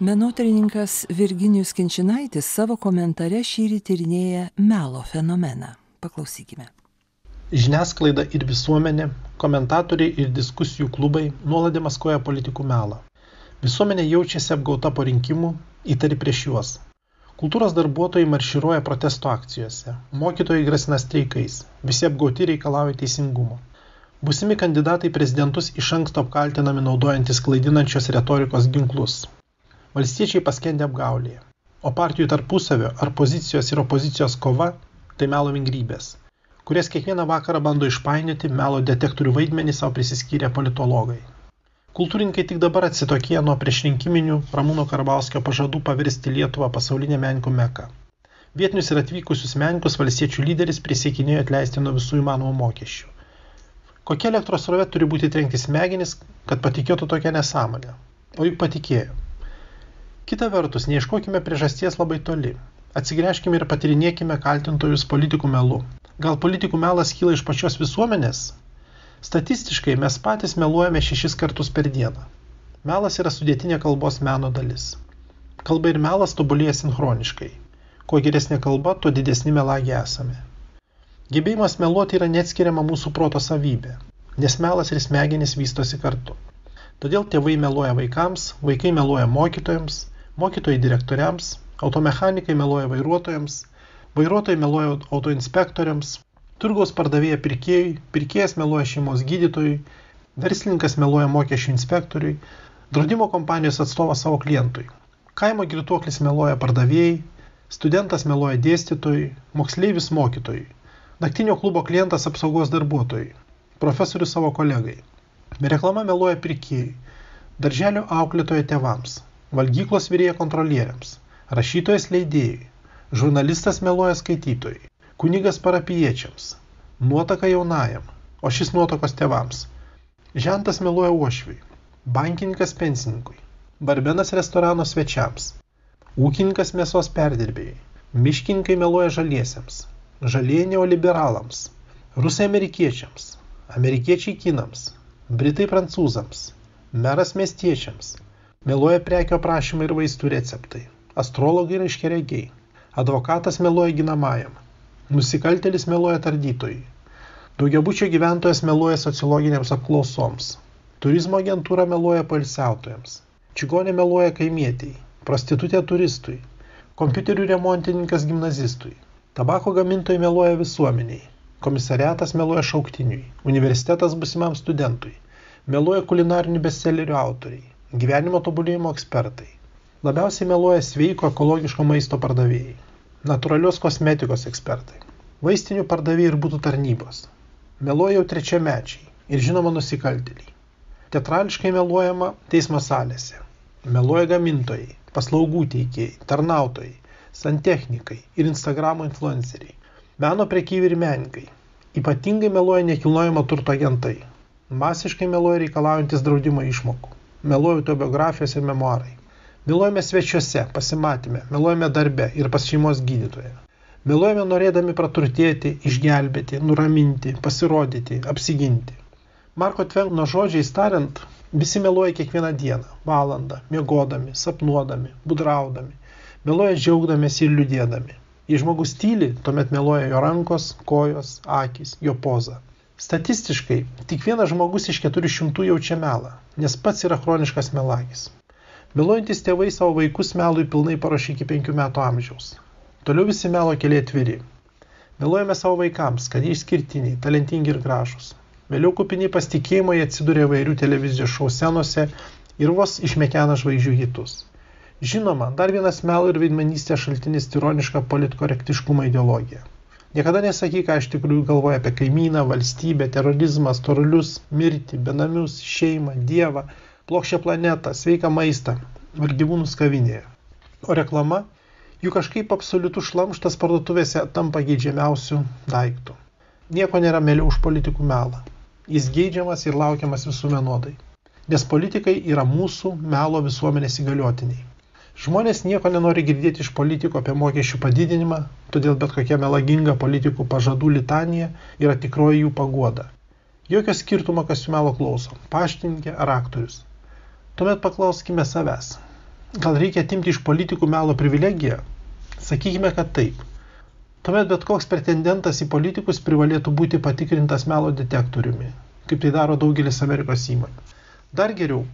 Menotyrininkas Virginijus Kinčinaitis savo komentare šį tyrinėja melo fenomeną. Paklausykime. Žiniasklaida ir visuomenė, komentatoriai ir diskusijų klubai nuolat demaskuoja politikų melą. Visuomenė jaučiasi apgauta po rinkimų, įtari prieš juos. Kultūros darbuotojai marširuoja protesto akcijose, mokytojai grasina streikais, visi apgauti reikalauja teisingumo. Būsimi kandidatai prezidentus iš anksto apkaltinami naudojantis klaidinančios retorikos ginklus. Valstiečiai paskendė apgaulėje. O partijų tarpusavio ar pozicijos ir opozicijos kova - tai melo vingrybės, kurias kiekvieną vakarą bando išpainioti melo detektorių vaidmenį savo prisiskyrę politologai. Kultūrininkai tik dabar atsitokie nuo priešrinkiminių Ramūno Karbauskio pažadų pavirsti Lietuvą pasaulinė menkų meka. Vietinius ir atvykusius menkus valstiečių lyderis prisiekinėjo atleisti nuo visų įmanomų mokesčių. Kokia elektros srovė turi būti trenkti smegenis, kad patikėtų tokią nesąmonę? O juk patikėjo. Kita vertus, neieškokime priežasties labai toli. Atsigręžkime ir patirinėkime kaltintojus politikų melu. Gal politikų melas kyla iš pačios visuomenės? Statistiškai mes patys meluojame šešis kartus per dieną. Melas yra sudėtinė kalbos meno dalis. Kalba ir melas tobulėja sinchroniškai. Kuo geresnė kalba, tuo didesni melagiai esame. Gebėjimas meluoti yra neatskiriama mūsų proto savybė, nes melas ir smegenys vystosi kartu. Todėl tėvai meluoja vaikams, vaikai meluoja mokytojams, mokytojai direktoriams, automechanikai meluoja vairuotojams, vairuotojai meluoja autoinspektoriams, turgaus pardavėja pirkėjui, pirkėjas meluoja šeimos gydytojui, verslininkas meluoja mokesčių inspektoriui, draudimo kompanijos atstovas savo klientui, kaimo girtuoklis meluoja pardavėjai, studentas meluoja dėstytojui, moksleivis mokytojui, Naktinio klubo klientas apsaugos darbuotojai, profesorius savo kolegai. Reklama meluoja pirkėjai, darželio auklėtojo tėvams, valgyklos vyrėja kontrolieriams, rašytojas leidėjai, žurnalistas meluoja skaitytojai, kunigas parapiečiams, nuotaka jaunajam, o šis nuotokos tėvams. Žentas meluoja uošviui, bankininkas pensininkui, barbenas restorano svečiams, ūkininkas mėsos perdirbėjai, miškininkai meluoja žaliesiems, žalieji neoliberalams, rusai amerikiečiams, amerikiečiai kinams, britai prancūzams, meras miestiečiams, meluoja prekio aprašymai ir vaistų receptai, astrologai ir aiškeregiai, advokatas meluoja ginamajam, nusikaltelis meluoja tardytojui, daugiabučio gyventojas meluoja sociologinėms apklausoms, turizmo agentūra meluoja palsiautojams, čigonė meluoja kaimietiai, prostitutė turistui, kompiuterių remontininkas gimnazistui, Tabako gamintojai meluoja visuomeniai, komisariatas meluoja šauktiniui, universitetas busimam studentui, meluoja kulinarinių bestsellerių autoriai, gyvenimo tobulėjimo ekspertai. Labiausiai meluoja sveiko ekologiško maisto pardavėjai, natūralios kosmetikos ekspertai, vaistinių pardavėjai ir būtų tarnybos. Meluoja jau trečiamečiai ir žinoma nusikaltėliai. Teatrališkai meluojama teismo salėse. Meluoja gamintojai, paslaugų teikėjai, tarnautojai, santechnikai ir Instagramo influenceriai, meno prekyviai ir menininkai. Ypatingai meluoja nekilnojamo turto agentai. Masiškai meluoja reikalaujantis draudimo išmokų. Meluoja autobiografijos ir memoarai. Meluojame svečiuose, pasimatymė, meluojame darbe ir pas šeimos gydytoją. Meluojame norėdami praturtėti, išgelbėti, nuraminti, pasirodyti, apsiginti. Marko Tvengno žodžiais tariant, visi meluoja kiekvieną dieną, valandą, miegodami, sapnuodami, budraudami, meluoja džiaugdamėsi ir liūdėdami. Jei žmogus tyli, tuomet meluoja jo rankos, kojos, akis, jo poza. Statistiškai, tik vienas žmogus iš 400 jaučia melą, nes pats yra chroniškas melagis. Meluojantis tėvai savo vaikus melui pilnai paruošė iki 5 metų amžiaus. Toliau visi melo keliai atviri. Meluojame savo vaikams, kad jie išskirtiniai, talentingi ir gražus. Vėliau kupiniai pasitikėjimo jie atsiduria vairių televizijos šou senose ir vos išmekena žvaigždžių hitus. Žinoma, dar vienas melo ir veidmanystės šaltinis tironiška politkorektiškumo ideologija. Niekada nesakyk, ką iš tikrųjų galvoja apie kaimyną, valstybę, terorizmą, storulius, mirtį, benamius, šeimą, dievą, plokščią planetą, sveiką maistą ar gyvūnus kavinėje. O reklama, juk kažkaip absoliutus šlamštas parduotuvėse tampa geidžiamiausių daiktų. Nieko nėra mėliau už politikų melą. Jis geidžiamas ir laukiamas visų vienodai. Nes politikai yra mūsų melo visuomenės įgaliotiniai. Žmonės nieko nenori girdėti iš politikų apie mokesčių padidinimą, todėl bet kokia melaginga politikų pažadų litanija yra tikroji jų pagoda. Jokio skirtumo, kas jų melo klauso - paštininkė ar aktorius. Tuomet paklauskime savęs. Gal reikia atimti iš politikų melo privilegiją? Sakykime, kad taip. Tuomet bet koks pretendentas į politikus privalėtų būti patikrintas melo detektoriumi, kaip tai daro daugelis Amerikos įmonių. Dar geriau,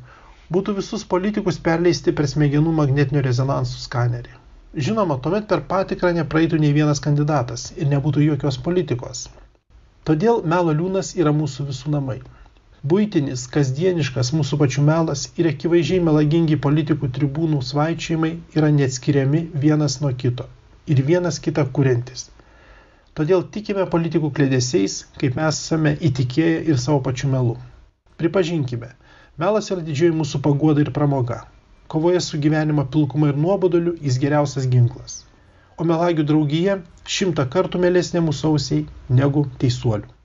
būtų visus politikus perleisti per smegenų magnetinio rezonansų skanerį. Žinoma, tuomet per patikrą nepraeitų nei vienas kandidatas ir nebūtų jokios politikos. Todėl melo liūnas yra mūsų visų namai. Būtinis, kasdieniškas mūsų pačių melas ir akivaizdžiai melagingi politikų tribūnų svaičiojimai yra neatskiriami vienas nuo kito ir vienas kitą kuriantis. Todėl tikime politikų klėdėsiais, kaip mes esame įtikėję ir savo pačių melų. Pripažinkime, melas yra didžioji mūsų paguoda ir pramoga. Kovoje su gyvenimo pilkuma ir nuoboduliu jis geriausias ginklas. O melagių draugija šimtą kartų melesnė mūsų ausiai negu teisuolių.